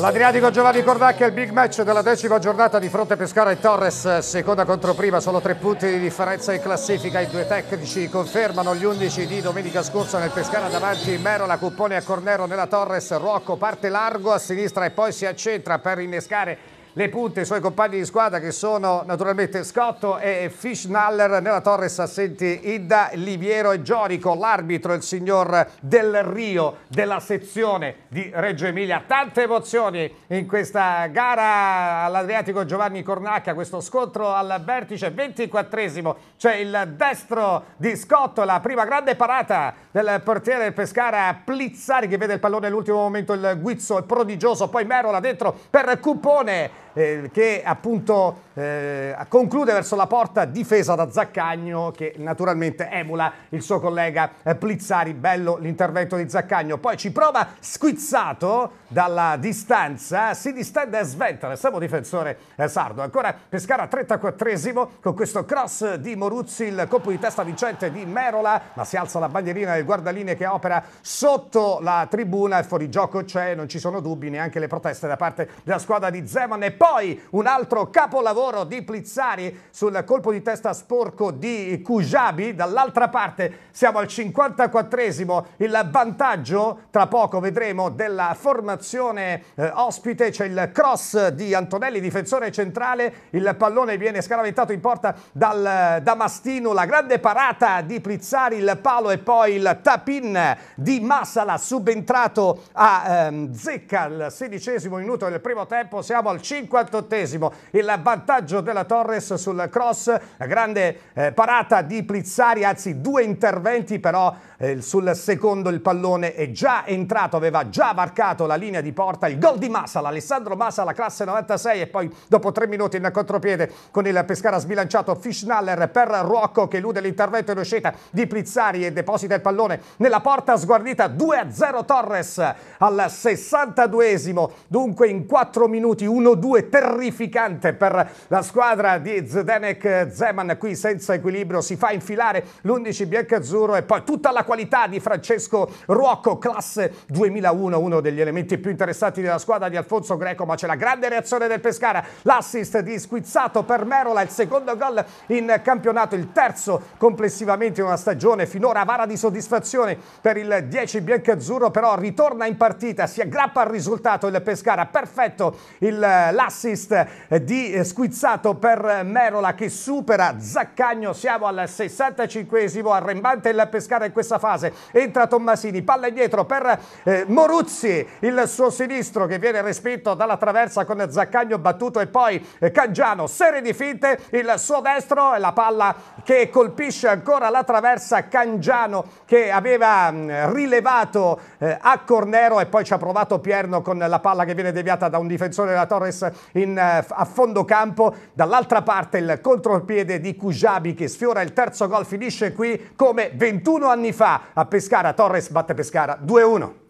L'Adriatico Giovanni Cordacchia, il big match della decima giornata di fronte Pescara e Torres, seconda contro prima, solo tre punti di differenza in classifica, i due tecnici confermano gli undici di domenica scorsa nel Pescara davanti Merola, Cuppone a Cornero nella Torres, Rocco parte largo a sinistra e poi si accentra per innescare le punte i suoi compagni di squadra che sono naturalmente Scotto e Fischnaller nella Torres assenti Ida, Liviero e Giorico l'arbitro il signor Del Rio della sezione di Reggio Emilia. Tante emozioni in questa gara all'Adriatico Giovanni Cornacchia questo scontro al vertice 24esimo c'è il destro di Scotto la prima grande parata del portiere Pescara Plizzari che vede il pallone all'ultimo momento il guizzo il prodigioso poi Merola dentro per Cupone eh, che appunto eh, conclude verso la porta difesa da Zaccagno che naturalmente emula il suo collega eh, Plizzari, bello l'intervento di Zaccagno, poi ci prova squizzato dalla distanza, si distende e sventa il samo difensore eh, sardo, ancora Pescara 34esimo con questo cross di Moruzzi, il colpo di testa vincente di Merola, ma si alza la bandierina del guardaline che opera sotto la tribuna, il fuorigioco c'è, non ci sono dubbi, neanche le proteste da parte della squadra di Zeman. E poi un altro capolavoro di Plizzari sul colpo di testa sporco di Kujabi. Dall'altra parte siamo al 54esimo, il vantaggio tra poco vedremo della formazione eh, ospite. C'è il cross di Antonelli, difensore centrale. Il pallone viene scaraventato in porta dal, da Mastino. La grande parata di Plizzari, il palo e poi il tapin di Massala subentrato a ehm, Zecca al sedicesimo minuto del primo tempo. Siamo al 50 58esimo il vantaggio della Torres sul cross, grande eh, parata di Plizzari, anzi due interventi però eh, sul secondo il pallone è già entrato, aveva già varcato la linea di porta, il gol di Masala, Alessandro Masala, classe 96 e poi dopo tre minuti in contropiede con il Pescara sbilanciato Fischnaller per Ruocco che elude l'intervento in uscita di Plizzari e deposita il pallone nella porta sguardita 2-0 Torres al 62esimo, dunque in 4 minuti 1-2 terrificante per la squadra di Zdenek Zeman qui senza equilibrio si fa infilare l'11 biancazzurro e poi tutta la qualità di Francesco Ruocco, classe 2001, uno degli elementi più interessanti della squadra di Alfonso Greco, ma c'è la grande reazione del Pescara, l'assist di Squizzato per Merola, il secondo gol in campionato, il terzo complessivamente in una stagione finora avara di soddisfazione per il 10 biancazzurro, però ritorna in partita, si aggrappa al risultato il Pescara, perfetto l'assist di Squizzato per Merola che supera Zaccagno, siamo al 65esimo, arrembante il Pescara in questa fase. Entra Tommasini, palla indietro per eh, Moruzzi, il suo sinistro che viene respinto dalla traversa con Zaccagno battuto e poi eh, Cangiano, serie di finte, il suo destro la palla che colpisce ancora la traversa. Cangiano che aveva mh, mm, rilevato eh, a Cornero e poi ci ha provato Pierno con la palla che viene deviata da un difensore della Torres in, eh, a fondo campo. Dall'altra parte il contropiede di Kujabi che sfiora il terzo gol, finisce qui come 21 anni fa a Pescara. Torres batte Pescara 2-1.